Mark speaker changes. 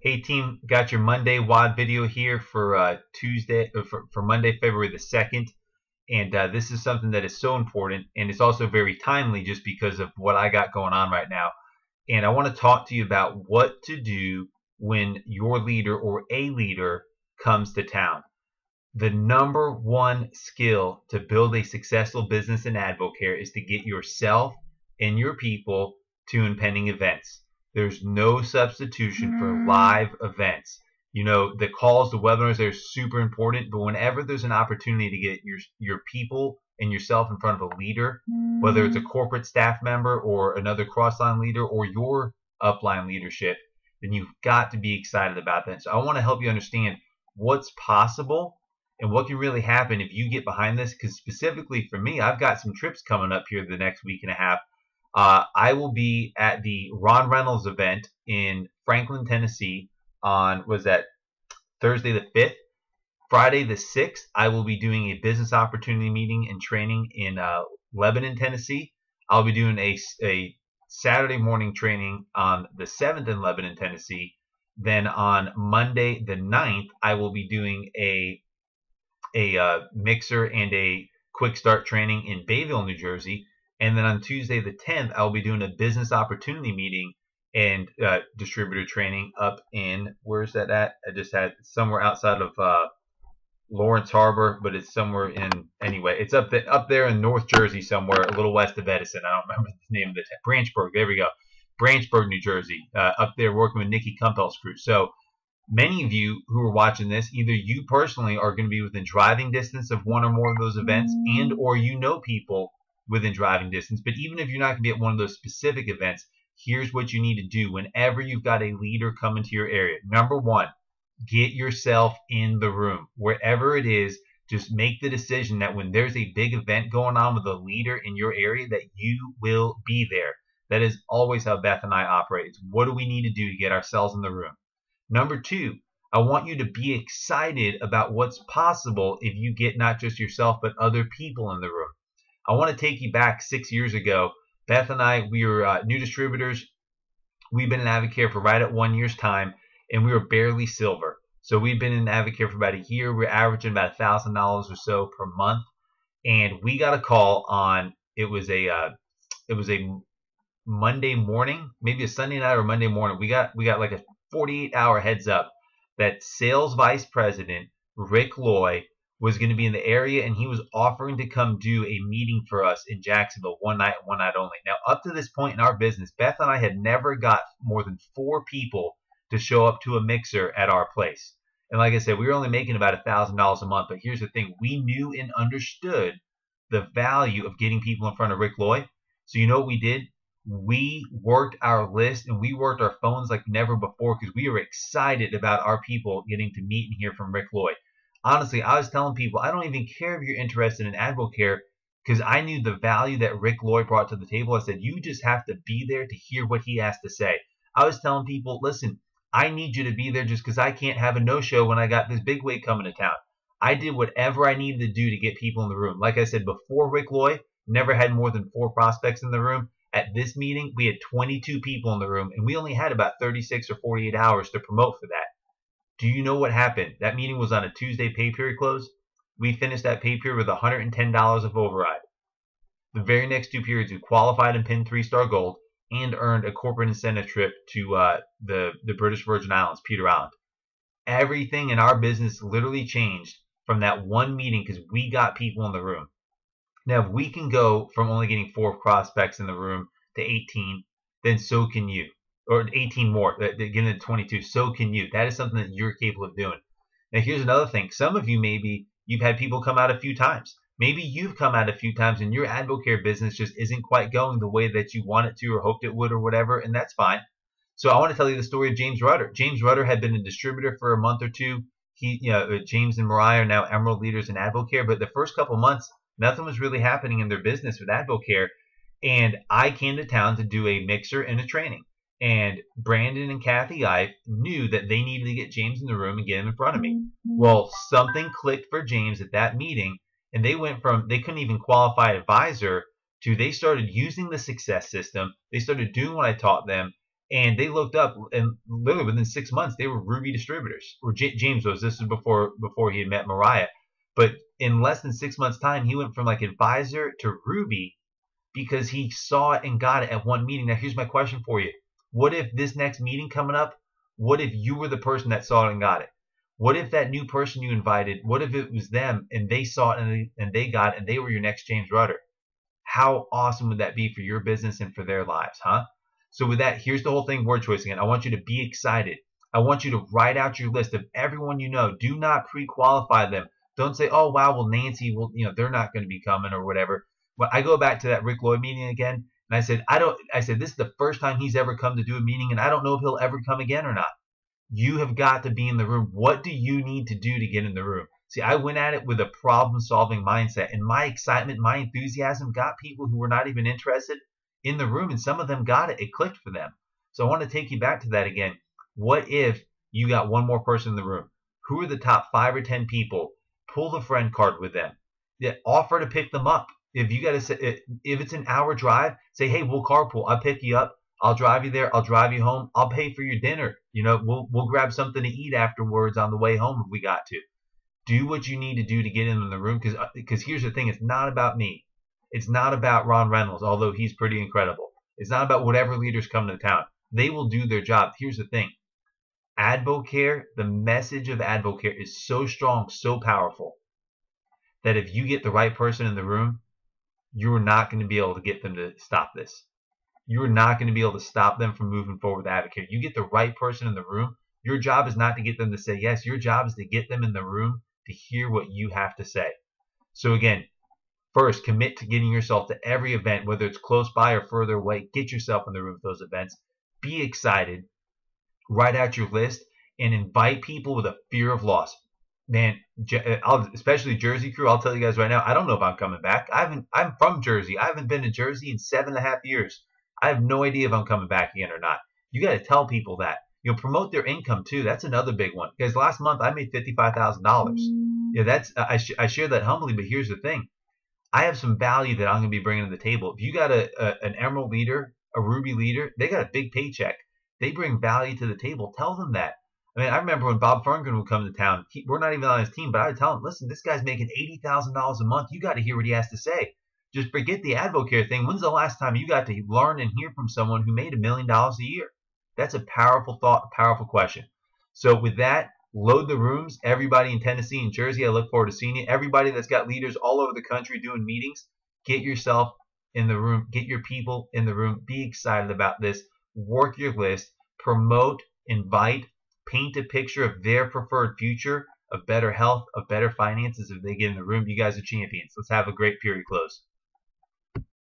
Speaker 1: Hey team, got your Monday WOD video here for uh, Tuesday uh, for, for Monday, February the second, and uh, this is something that is so important, and it's also very timely just because of what I got going on right now. And I want to talk to you about what to do when your leader or a leader comes to town. The number one skill to build a successful business in Advocare is to get yourself and your people to impending events. There's no substitution for
Speaker 2: Mm.
Speaker 1: live events. You know, the calls, the webinars, they're super important, but whenever there's an opportunity to get your your people and yourself in front of a leader, whether it's a corporate staff member or another cross-line leader or your upline leadership, then you've got to be excited about that. So I want to help you understand what's possible and what can really happen if you get behind this. Because specifically for me, I've got some trips coming up here the next week and a half. Uh, I will be at the Ron Reynolds event in Franklin, Tennessee on was that Thursday the 5th. Friday the 6th, I will be doing a business opportunity meeting and training in uh, Lebanon, Tennessee. I'll be doing a, a Saturday morning training on the 7th in Lebanon, Tennessee. Then on Monday the 9th, I will be doing a a uh, mixer and a quick start training in Bayville, New Jersey. And then on Tuesday the 10th, I'll be doing a business opportunity meeting and uh, distributor training up in where's that at? I just had somewhere outside of uh, Laurence Harbor, but it's somewhere in anyway. It's up the, up there in North Jersey somewhere, a little west of Edison. I don't remember the name of the town. Branchburg. There we go. Branchburg, New Jersey. Uh, up there working with Nikki Kumpel's crew. So many of you who are watching this, either you personally are going to be within driving distance of one or more of those events, and or you know people within driving distance. But even if you're not going to be at one of those specific events, here's what you need to do whenever you've got a leader coming to your area. Number one, get yourself in the room. Wherever it is, just make the decision that when there's a big event going on with a leader in your area, that you will be there. That is always how Beth and I operate. It's what do we need to do to get ourselves in the room? Number two, I want you to be excited about what's possible if you get not just yourself, but other people in the room. I want to take you back six years ago. Beth and I, we were uh, new distributors. We've been in Advocare for right at one year's time, and we were barely silver. So we've been in Advocare for about a year. We're averaging about a thousand dollars or so per month, and we got a call on. It was a, uh, it was a Monday morning, maybe a Sunday night or Monday morning. We got we got like a 48 hour heads up that sales vice president Rick Lloyd was going to be in the area and he was offering to come do a meeting for us in Jacksonville one night, one night only. Now, up to this point in our business, Beth and I had never got more than four people to show up to a mixer at our place. And like I said, we were only making about a thousand dollars a month. But here's the thing: we knew and understood the value of getting people in front of Rick Lloyd. So you know what we did? We worked our list and we worked our phones like never before because we were excited about our people getting to meet and hear from Rick Lloyd. Honestly, I was telling people I don't even care if you're interested in AdvoCare because I knew the value that Rick Lloyd brought to the table. I said, you just have to be there to hear what he has to say. I was telling people, listen, I need you to be there just because I can't have a no show when I got this big wig coming to town. I did whatever I needed to do to get people in the room. Like I said before, Rick Lloyd never had more than four prospects in the room. At this meeting, we had 22 people in the room, and we only had about 36 or 48 hours to promote for that. Do you know what happened? That meeting was on a Tuesday pay period close. We finished that pay period with $110 of override. The very next two periods, we qualified and pinned three star gold and earned a corporate incentive trip to uh, the, the British Virgin Islands, Peter Island. Everything in our business literally changed from that one meeting because we got people in the room. Now, if we can go from only getting four prospects in the room to 18, then so can you. Or 18 more, getting to 22, so can you. That is something that you're capable of doing. Now, here's another thing. Some of you maybe you've had people come out a few times. Maybe you've come out a few times and your AdvoCare business just isn't quite going the way that you want it to or hoped it would or whatever, and that's fine. So I want to tell you the story of James Rudder. James Rudder had been a distributor for a month or two. He, you know, uh, James and Mariah are now Emerald leaders in AdvoCare, but the first couple months, nothing was really happening in their business with AdvoCare. And I came to town to do a mixer and a training. And Brandon and Kathy I knew that they needed to get James in the room and get him in front of me. Mm-hmm. Well, something clicked for James at that meeting, and they went from they couldn't even qualify advisor to they started using the success system. They started doing what I taught them, and they looked up and literally within six months they were Ruby distributors. Or J- James was. This was before before he had met Mariah, but in less than six months' time, he went from like advisor to Ruby because he saw it and got it at one meeting. Now here's my question for you: What if this next meeting coming up? What if you were the person that saw it and got it? What if that new person you invited? What if it was them and they saw it and they, and they got it and they were your next James Rudder? How awesome would that be for your business and for their lives, huh? So with that, here's the whole thing word choice again. I want you to be excited. I want you to write out your list of everyone you know. Do not pre-qualify them. Don't say, "Oh wow, well Nancy, well you know they're not going to be coming or whatever." But I go back to that Rick Lloyd meeting again, and I said, "I don't." I said this is the first time he's ever come to do a meeting, and I don't know if he'll ever come again or not. You have got to be in the room. What do you need to do to get in the room? See, I went at it with a problem-solving mindset, and my excitement, my enthusiasm got people who were not even interested in the room, and some of them got it. It clicked for them. So I want to take you back to that again. What if you got one more person in the room? Who are the top five or ten people? Pull the friend card with them. Yeah, offer to pick them up. If you got to say, if it's an hour drive, say, hey, we'll carpool. I'll pick you up. I'll drive you there. I'll drive you home. I'll pay for your dinner. You know, we'll we'll grab something to eat afterwards on the way home if we got to. Do what you need to do to get in the room because because uh, here's the thing. It's not about me. It's not about Ron Reynolds, although he's pretty incredible. It's not about whatever leaders come to town. They will do their job. Here's the thing. Advocare, the message of Advocare is so strong, so powerful that if you get the right person in the room, you're not going to be able to get them to stop this. You're not going to be able to stop them from moving forward with Advocare. You get the right person in the room. Your job is not to get them to say yes. Your job is to get them in the room to hear what you have to say. So again, First, commit to getting yourself to every event, whether it's close by or further away. Get yourself in the room for those events. Be excited. Write out your list and invite people with a fear of loss. Man, uh, I'll, especially Jersey crew, I'll tell you guys right now, I don't know if I'm coming back. I haven't. I'm from Jersey. I haven't been to Jersey in seven and a half years. I have no idea if I'm coming back again or not. You got to tell people that. You know, promote their income too. That's another big one. Because last month I made fifty-five thousand dollars. Yeah, that's I, sh- I share that humbly, but here's the thing I have some value that I'm going to be bringing to the table. If you got a, a, an Emerald leader, a Ruby leader, they got a big paycheck. They bring value to the table. Tell them that. I mean, I remember when Bob Ferngren would come to town. He, we're not even on his team, but I would tell him, listen, this guy's making eighty thousand dollars a month. You got to hear what he has to say. Just forget the Advocare thing. When's the last time you got to learn and hear from someone who made a million dollars a year? That's a powerful thought, a powerful question. So with that, load the rooms. Everybody in Tennessee and Jersey, I look forward to seeing you. Everybody that's got leaders all over the country doing meetings, get yourself in the room, get your people in the room, be excited about this, work your list, promote, invite, paint a picture of their preferred future, of better health, of better finances if they get in the room. You guys are champions. Let's have a great period close.